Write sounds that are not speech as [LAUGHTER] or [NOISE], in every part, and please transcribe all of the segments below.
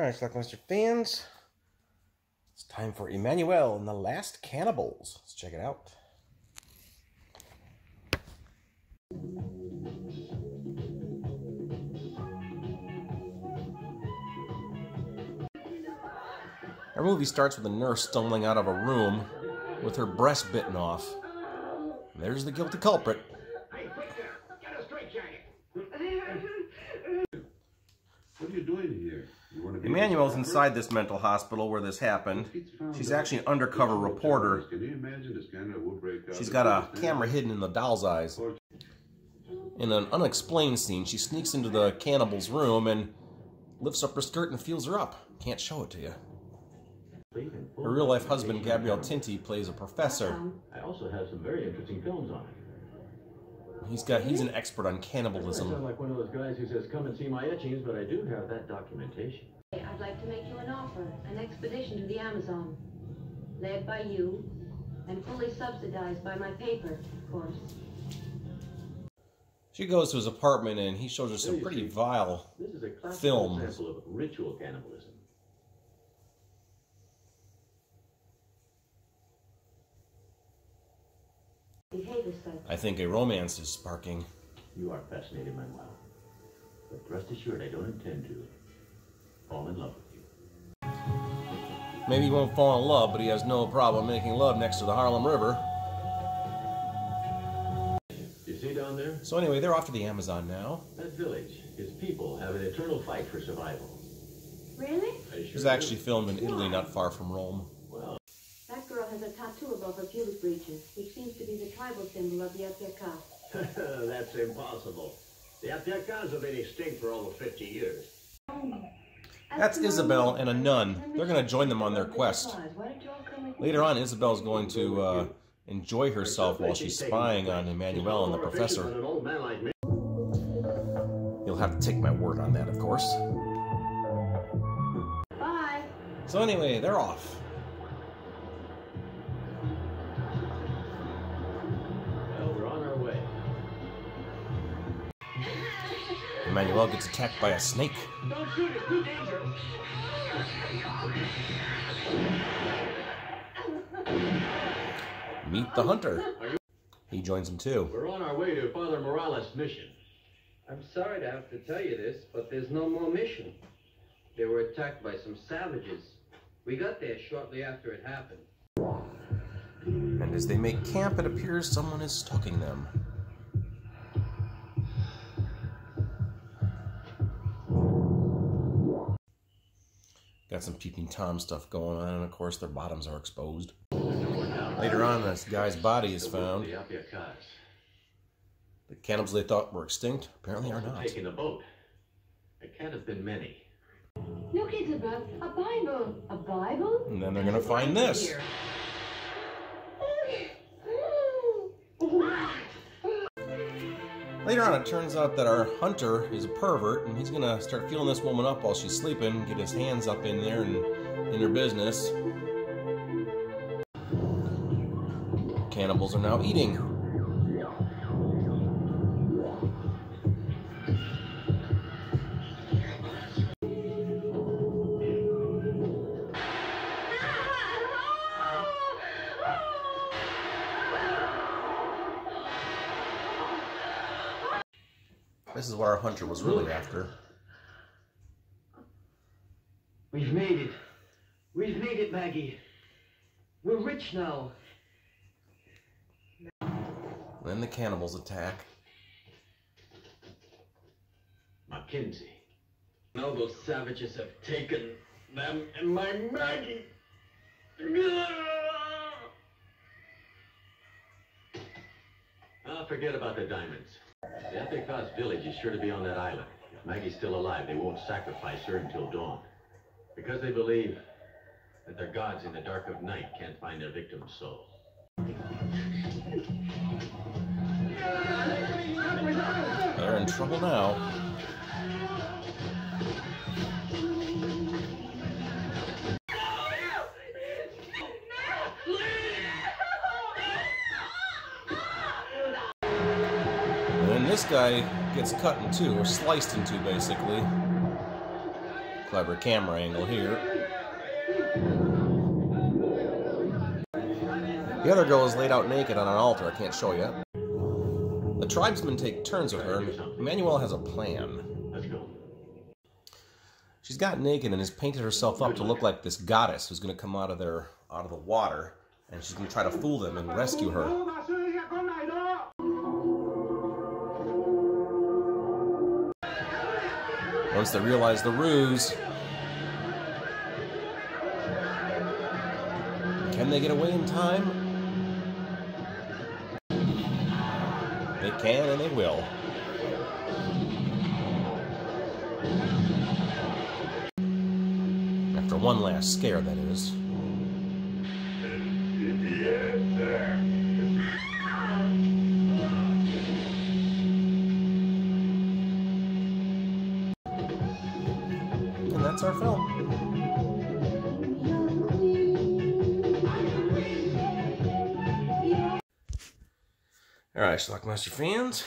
Alright, Schlockmeister fans. It's time for Emanuelle and the Last Cannibals. Let's check it out. Our movie starts with a nurse stumbling out of a room with her breast bitten off. There's the guilty culprit. What are you doing here? You want to be Emanuelle's a inside this mental hospital where this happened. She's actually an undercover reporter. Can you imagine the scandal would break out? She's got a camera hidden in the doll's eyes. In an unexplained scene, she sneaks into the cannibal's room and lifts up her skirt and feels her up. Can't show it to you. Her real life husband, Gabriel Tinti, plays a professor. I also have some very interesting films on it. He's got he's an expert on cannibalism. I sound cannibalism. like one of those guys who says, come and see my etchings, but I do have that documentation. I'd like to make you an offer, an expedition to the Amazon, led by you and fully subsidized by my paper, of course. She goes to his apartment and he shows her some pretty vile. This is a classic Films. example of ritual cannibalism. Behave as such. I think a romance is sparking. You are fascinated, Manuel. But rest assured, I don't intend to fall in love with you. Maybe he won't fall in love, but he has no problem making love next to the Harlem River. You see down there? So anyway, they're off to the Amazon now. That village, its people have an eternal fight for survival. Really? I It was actually you. filmed in Italy, not far from Rome. Well, That girl has a tattoo above her pubic breeches, which seems to be the tribal symbol of the Apiaca. [LAUGHS] That's impossible. The Apiacas have been extinct for over 50 years. Hmm. That's Isabel and a nun. They're going to join them on their quest. Later on, Isabel's going to uh, enjoy herself while she's spying on Emanuelle and the professor. than an old man like me. You'll have to take my word on that, of course. Bye. So anyway, they're off. Emanuelle gets attacked by a snake. Don't shoot, it's too dangerous. Meet the hunter. He joins him too. We're on our way to Father Morales' mission. I'm sorry to have to tell you this, but there's no more mission. They were attacked by some savages. We got there shortly after it happened. And as they make camp, it appears someone is stalking them. Got some peeping Tom stuff going on, and of course their bottoms are exposed. Later on, this guy's body is The work of found. The cannibals they thought were extinct apparently are not. Taking a boat. There can't have been many. Look, Isabel, a Bible. A Bible? And then they're gonna find this. Later on, it turns out that our hunter is a pervert, and he's gonna start feeling this woman up while she's sleeping, get his hands up in there and in her business. Cannibals are now eating. This is what our hunter was really after. We've made it. We've made it, Maggie. We're rich now. Then the cannibals attack. Mackenzie. Now those savages have taken them and my Maggie. Ah, forget about the diamonds. The Apiacas village is sure to be on that island. If Maggie's still alive, they won't sacrifice her until dawn. Because they believe that their gods in the dark of night can't find their victim's soul. They're in trouble now. Guy gets cut in two, or sliced in two, basically. Clever camera angle here. The other girl is laid out naked on an altar. I can't show you. The tribesmen take turns with her, and Emanuelle has a plan. She's got naked and has painted herself up to look like this goddess who's going to come out of their out of the water, and she's going to try to fool them and rescue her. Once they realize the ruse, can they get away in time? They can and they will. After one last scare, that is. Alright, Schlockmeister fans.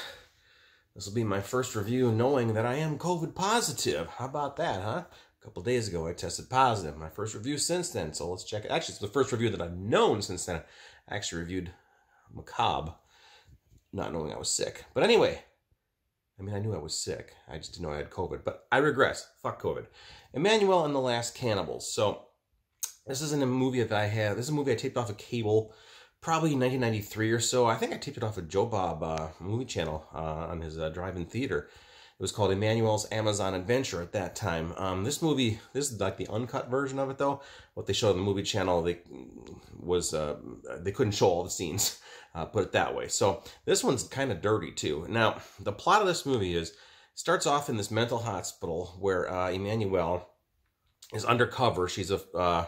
This will be my first review knowing that I am COVID positive. How about that, huh? A couple days ago, I tested positive. My first review since then, so let's check it. Actually, it's the first review that I've known since then. I actually reviewed Macabre, not knowing I was sick. But anyway, I mean, I knew I was sick. I just didn't know I had COVID. But I regress. Fuck COVID. Emanuelle and the Last Cannibals. So, this isn't a movie that I have. This is a movie I taped off of cable probably 1993 or so. I think I taped it off of Joe Bob uh, movie channel uh, on his uh, drive-in theater. It was called Emanuelle's Amazon Adventure at that time. Um, this movie, this is like the uncut version of it though. What they showed on the movie channel, they was uh, they couldn't show all the scenes. [LAUGHS] Uh, put it that way. So this one's kind of dirty too. Now the plot of this movie is starts off in this mental hospital where uh, Emmanuel is undercover. She's a uh,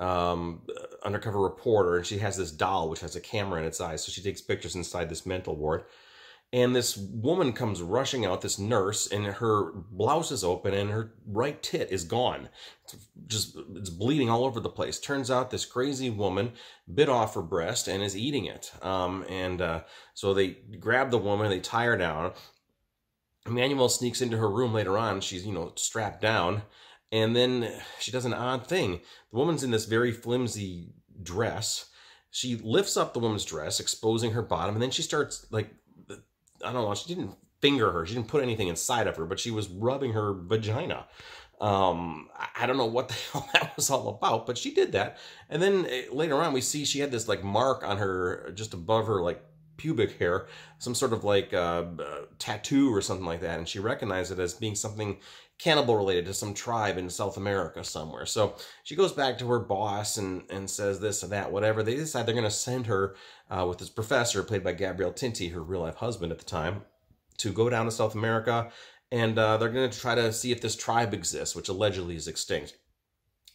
um, undercover reporter, and she has this doll which has a camera in its eyes. So she takes pictures inside this mental ward. And this woman comes rushing out, this nurse, and her blouse is open and her right tit is gone. It's just, it's bleeding all over the place. Turns out this crazy woman bit off her breast and is eating it. Um, and uh, so they grab the woman, they tie her down. Emanuelle sneaks into her room later on. She's, you know, strapped down. And then she does an odd thing. The woman's in this very flimsy dress. She lifts up the woman's dress, exposing her bottom, and then she starts like I don't know, she didn't finger her. She didn't put anything inside of her, but she was rubbing her vagina. Um, I don't know what the [LAUGHS] hell that was all about, but she did that. And then later on, we see she had this like mark on her, just above her like pubic hair, some sort of like uh, uh, tattoo or something like that. And she recognized it as being something cannibal related to some tribe in South America somewhere. So she goes back to her boss and, and says this and that, whatever. They decide they're going to send her uh, with this professor, played by Gabriel Tinti, her real life husband at the time, to go down to South America. And uh, they're going to try to see if this tribe exists, which allegedly is extinct.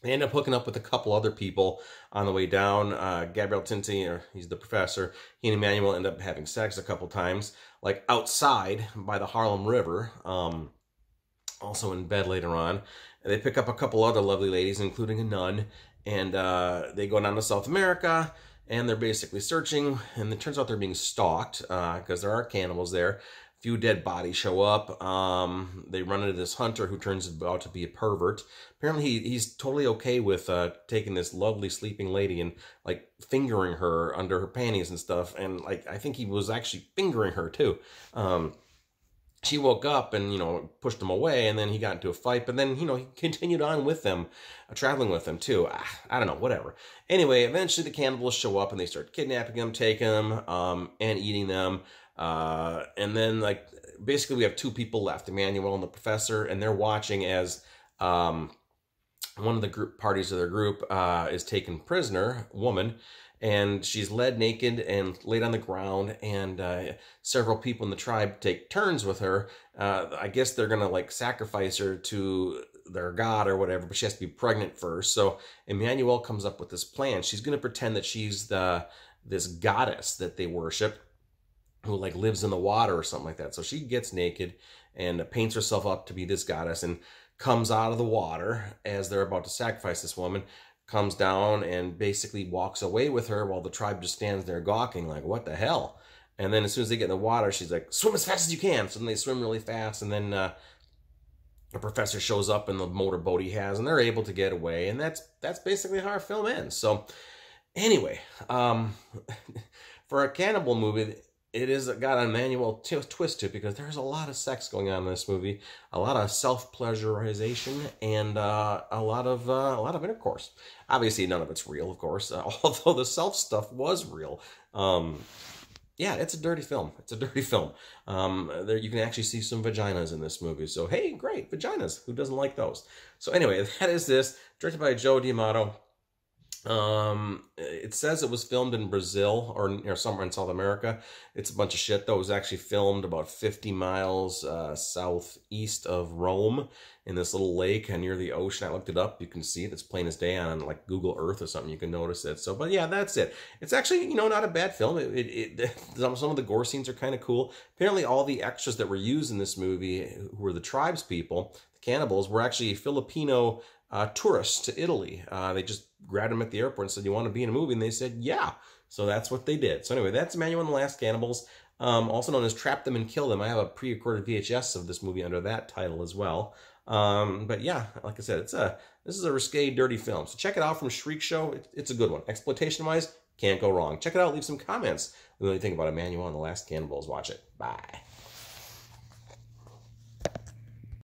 They end up hooking up with a couple other people on the way down. Uh, Gabriel Tinti, or he's the professor, he and Emanuelle end up having sex a couple times, like outside by the Harlem River. Um, also in bed later on. And they pick up a couple other lovely ladies, including a nun, and uh, they go down to South America, and they're basically searching, and it turns out they're being stalked, because uh, there are cannibals there. A few dead bodies show up. Um, they run into this hunter who turns out to be a pervert. Apparently, he, he's totally okay with uh, taking this lovely sleeping lady and like fingering her under her panties and stuff. And like, I think he was actually fingering her too. Um, she woke up and you know pushed him away and then he got into a fight but then you know he continued on with them uh, traveling with them too. Ah, i don't know whatever. Anyway eventually the cannibals show up and they start kidnapping them taking them um, and eating them uh, and then like basically we have two people left emanuelle and the professor and they're watching as um, one of the group parties of their group uh, is taken prisoner woman and she's led naked and laid on the ground and uh, several people in the tribe take turns with her. Uh, i guess they're gonna like sacrifice her to their god or whatever but she has to be pregnant first. So emanuelle comes up with this plan. She's gonna pretend that she's the this goddess that they worship who like lives in the water or something like that. So she gets naked and paints herself up to be this goddess and comes out of the water as they're about to sacrifice this woman comes down and basically walks away with her while the tribe just stands there gawking like what the hell and then as soon as they get in the water she's like swim as fast as you can so then they swim really fast and then uh, a professor shows up in the motorboat he has, and they're able to get away, and that's that's basically how our film ends. So, anyway, um, [LAUGHS] for a cannibal movie, it is got a manual t- twist to it because there's a lot of sex going on in this movie, a lot of self pleasurization, and uh, a lot of uh, a lot of intercourse. Obviously, none of it's real, of course, uh, [LAUGHS] although the self stuff was real. Um, yeah, it's a dirty film. It's a dirty film. Um, there you can actually see some vaginas in this movie. So hey, great vaginas. Who doesn't like those? So anyway, [LAUGHS] that is this directed by Joe D'Amato. Um, it says it was filmed in Brazil or, or somewhere in South America. It's a bunch of shit though. It was actually filmed about 50 miles uh, southeast of Rome in this little lake near the ocean. I looked it up. You can see it. It's plain as day on like Google Earth or something. You can notice it. So, but yeah, that's it. It's actually, you know, not a bad film. It, it, it [LAUGHS] some, some of the gore scenes are kind of cool. Apparently all the extras that were used in this movie who were the tribes people, the cannibals, were actually Filipino uh, tourists to Italy. Uh, they just grabbed them at the airport and said, you want to be in a movie? And they said, yeah. So that's what they did. So anyway, that's Emanuelle and the Last Cannibals, um, also known as Trap Them and Kill Them. I have a pre-recorded VHS of this movie under that title as well. Um, but yeah, like I said, it's a this is a risque, dirty film. So check it out from Shriek Show. It, it's a good one. Exploitation-wise, can't go wrong. Check it out. Leave some comments. Do you think about Emanuelle and the Last Cannibals? Watch it. Bye.